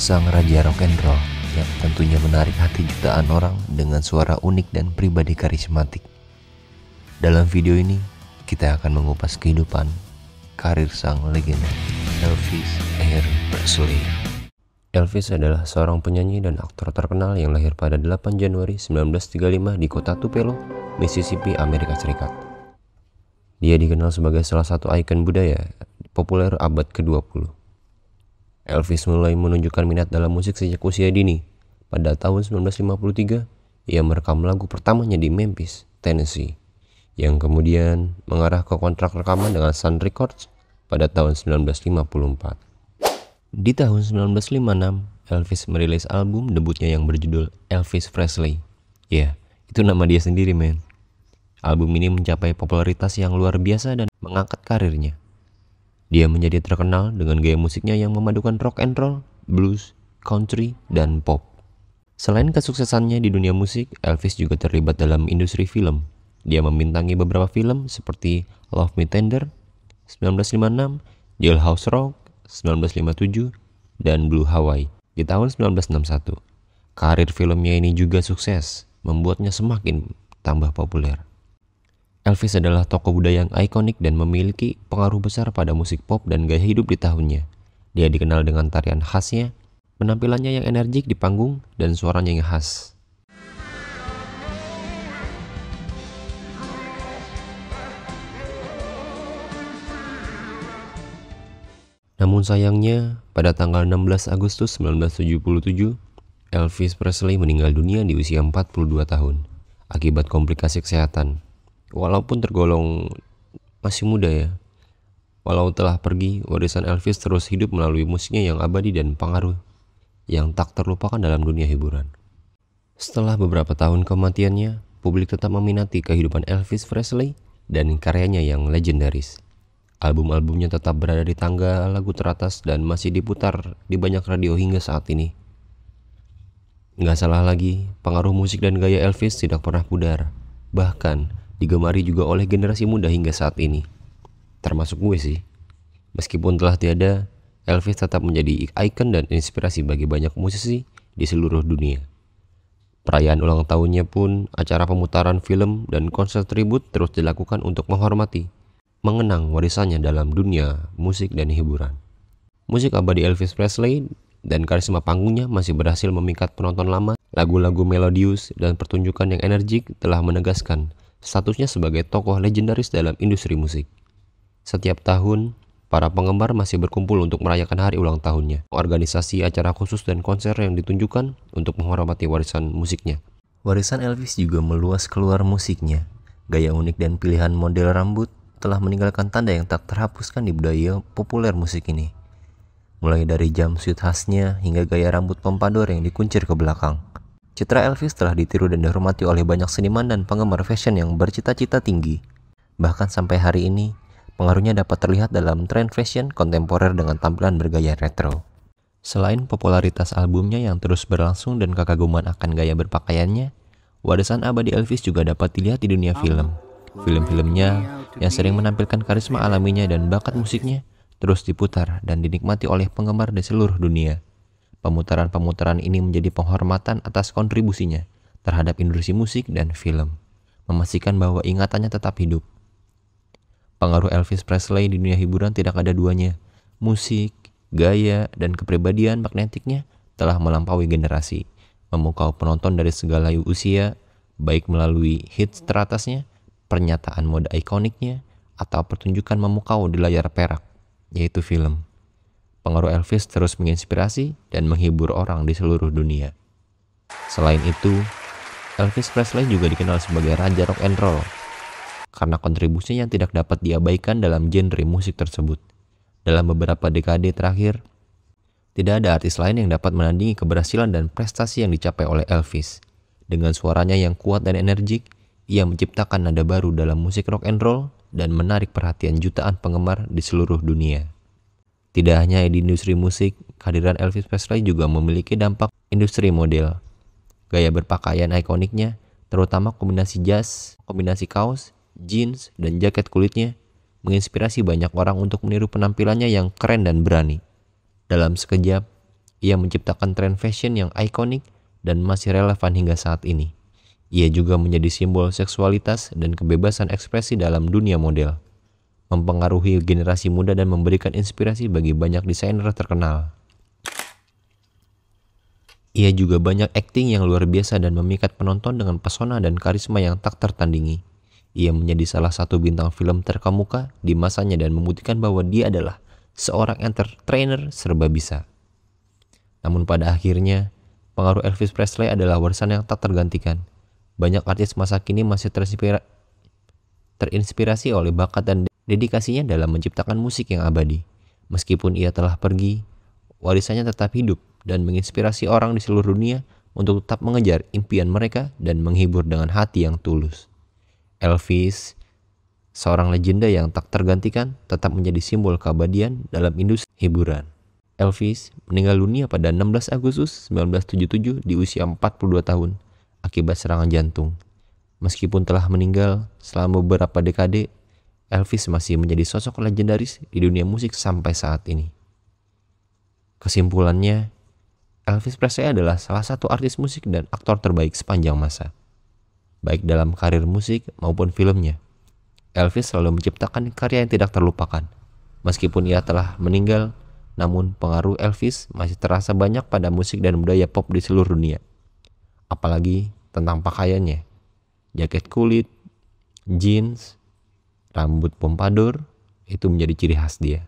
sang raja rock and roll yang tentunya menarik hati jutaan orang dengan suara unik dan pribadi karismatik. Dalam video ini, kita akan mengupas kehidupan karir sang legenda Elvis Air Presley. Elvis adalah seorang penyanyi dan aktor terkenal yang lahir pada 8 Januari 1935 di kota Tupelo, Mississippi, Amerika Serikat. Dia dikenal sebagai salah satu ikon budaya populer abad ke-20. Elvis mulai menunjukkan minat dalam musik sejak usia dini. Pada tahun 1953, ia merekam lagu pertamanya di Memphis, Tennessee, yang kemudian mengarah ke kontrak rekaman dengan Sun Records pada tahun 1954. Di tahun 1956, Elvis merilis album debutnya yang berjudul Elvis Presley. Ya, itu nama dia sendiri, men. Album ini mencapai popularitas yang luar biasa dan mengangkat karirnya. Dia menjadi terkenal dengan gaya musiknya yang memadukan rock and roll, blues, country, dan pop. Selain kesuksesannya di dunia musik, Elvis juga terlibat dalam industri film. Dia membintangi beberapa film seperti Love Me Tender, 1956, Jailhouse Rock, 1957, dan Blue Hawaii di tahun 1961. Karir filmnya ini juga sukses, membuatnya semakin tambah populer. Elvis adalah tokoh budaya yang ikonik dan memiliki pengaruh besar pada musik pop dan gaya hidup di tahunnya. Dia dikenal dengan tarian khasnya, penampilannya yang energik di panggung, dan suaranya yang khas. Namun sayangnya, pada tanggal 16 Agustus 1977, Elvis Presley meninggal dunia di usia 42 tahun akibat komplikasi kesehatan walaupun tergolong masih muda ya. Walau telah pergi, warisan Elvis terus hidup melalui musiknya yang abadi dan pengaruh yang tak terlupakan dalam dunia hiburan. Setelah beberapa tahun kematiannya, publik tetap meminati kehidupan Elvis Presley dan karyanya yang legendaris. Album-albumnya tetap berada di tangga lagu teratas dan masih diputar di banyak radio hingga saat ini. Nggak salah lagi, pengaruh musik dan gaya Elvis tidak pernah pudar. Bahkan, digemari juga oleh generasi muda hingga saat ini. Termasuk gue sih. Meskipun telah tiada, Elvis tetap menjadi ikon dan inspirasi bagi banyak musisi di seluruh dunia. Perayaan ulang tahunnya pun acara pemutaran film dan konser tribut terus dilakukan untuk menghormati, mengenang warisannya dalam dunia musik dan hiburan. Musik abadi Elvis Presley dan karisma panggungnya masih berhasil memikat penonton lama. Lagu-lagu melodius dan pertunjukan yang energik telah menegaskan statusnya sebagai tokoh legendaris dalam industri musik. Setiap tahun, para penggemar masih berkumpul untuk merayakan hari ulang tahunnya. Organisasi acara khusus dan konser yang ditunjukkan untuk menghormati warisan musiknya. Warisan Elvis juga meluas keluar musiknya. Gaya unik dan pilihan model rambut telah meninggalkan tanda yang tak terhapuskan di budaya populer musik ini. Mulai dari jumpsuit khasnya hingga gaya rambut pompadour yang dikuncir ke belakang. Citra Elvis telah ditiru dan dihormati oleh banyak seniman dan penggemar fashion yang bercita-cita tinggi. Bahkan sampai hari ini, pengaruhnya dapat terlihat dalam tren fashion kontemporer dengan tampilan bergaya retro. Selain popularitas albumnya yang terus berlangsung dan kekaguman akan gaya berpakaiannya, warisan abadi Elvis juga dapat dilihat di dunia film. Film-filmnya yang sering menampilkan karisma alaminya dan bakat musiknya terus diputar dan dinikmati oleh penggemar di seluruh dunia. Pemutaran-pemutaran ini menjadi penghormatan atas kontribusinya terhadap industri musik dan film, memastikan bahwa ingatannya tetap hidup. Pengaruh Elvis Presley di dunia hiburan tidak ada duanya. Musik, gaya, dan kepribadian magnetiknya telah melampaui generasi, memukau penonton dari segala usia, baik melalui hits teratasnya, pernyataan mode ikoniknya, atau pertunjukan memukau di layar perak, yaitu film. Pengaruh Elvis terus menginspirasi dan menghibur orang di seluruh dunia. Selain itu, Elvis Presley juga dikenal sebagai raja rock and roll karena kontribusinya yang tidak dapat diabaikan dalam genre musik tersebut. Dalam beberapa dekade terakhir, tidak ada artis lain yang dapat menandingi keberhasilan dan prestasi yang dicapai oleh Elvis. Dengan suaranya yang kuat dan energik, ia menciptakan nada baru dalam musik rock and roll dan menarik perhatian jutaan penggemar di seluruh dunia. Tidak hanya di industri musik, kehadiran Elvis Presley juga memiliki dampak industri model. Gaya berpakaian ikoniknya, terutama kombinasi jas, kombinasi kaos, jeans, dan jaket kulitnya, menginspirasi banyak orang untuk meniru penampilannya yang keren dan berani. Dalam sekejap, Ia menciptakan tren fashion yang ikonik dan masih relevan hingga saat ini. Ia juga menjadi simbol seksualitas dan kebebasan ekspresi dalam dunia model, mempengaruhi generasi muda dan memberikan inspirasi bagi banyak desainer terkenal. Ia juga banyak akting yang luar biasa dan memikat penonton dengan pesona dan karisma yang tak tertandingi. Ia menjadi salah satu bintang film terkemuka di masanya dan membuktikan bahwa dia adalah seorang entertainer serba bisa. Namun pada akhirnya, pengaruh Elvis Presley adalah warisan yang tak tergantikan. Banyak artis masa kini masih terinspira terinspirasi oleh bakat dan dedikasinya dalam menciptakan musik yang abadi. Meskipun ia telah pergi, warisannya tetap hidup dan menginspirasi orang di seluruh dunia untuk tetap mengejar impian mereka dan menghibur dengan hati yang tulus. Elvis, seorang legenda yang tak tergantikan, tetap menjadi simbol keabadian dalam industri hiburan. Elvis meninggal dunia pada 16 Agustus 1977 di usia 42 tahun akibat serangan jantung. Meskipun telah meninggal selama beberapa dekade, Elvis masih menjadi sosok legendaris di dunia musik sampai saat ini. Kesimpulannya, Elvis Presley adalah salah satu artis musik dan aktor terbaik sepanjang masa, baik dalam karir musik maupun filmnya. Elvis selalu menciptakan karya yang tidak terlupakan. Meskipun ia telah meninggal, namun pengaruh Elvis masih terasa banyak pada musik dan budaya pop di seluruh dunia. Apalagi tentang pakaiannya. Jaket kulit, jeans, rambut pompadour, itu menjadi ciri khas dia.